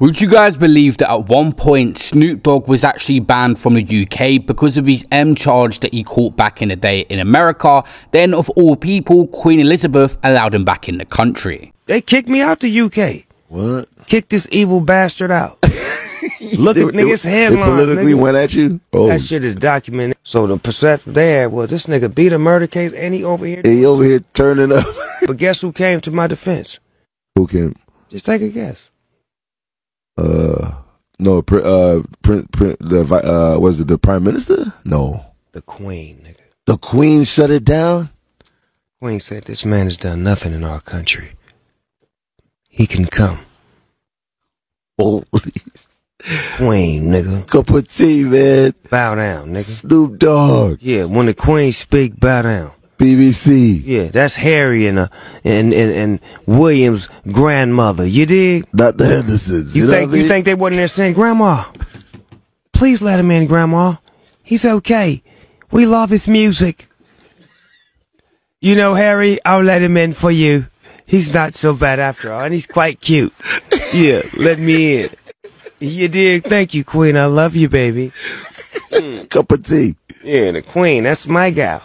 Would you guys believe that at one point Snoop Dogg was actually banned from the UK because of his M charge that he caught back in the day in America? Then, of all people, Queen Elizabeth allowed him back in the country. They kicked me out the UK. What? Kicked this evil bastard out. Look at niggas headline. They politically nigga. went at you. Oh, That shit is documented. So the perception there was this nigga beat a murder case and he over here. he over here turning up. But guess who came to my defense? Who came? Just take a guess. Uh, no. Pr- uh, print, print. The vi- uh, was it the prime minister? No, The Queen, nigga. the queen shut it down. Queen said this man has done nothing in our country. He can come. Holy Queen, nigga. cup of tea, man. Bow down, nigga. Snoop Dogg, Yeah, when the Queen speak, bow down. BBC, Yeah, that's Harry and uh, and, and and William's grandmother. You dig? not the Hendersons. You, You, think I mean? you think they wasn't there saying, Grandma, please let him in, Grandma. He's okay. We love his music. You know, Harry, I'll let him in for you. He's not so bad after all, and he's quite cute. Yeah, let me in. You dig? Thank you, Queen. I love you, baby. cup of tea? Yeah, the Queen. That's my gal.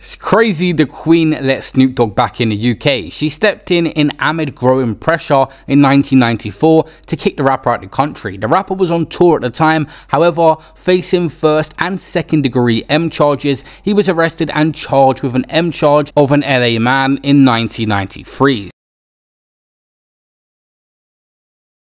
It's crazy the Queen let Snoop Dogg back in the UK. She stepped in in amid growing pressure in 1994 to kick the rapper out of the country. The rapper was on tour at the time, however, facing first and second degree M charges, he was arrested and charged with an M charge of an LA man in 1993.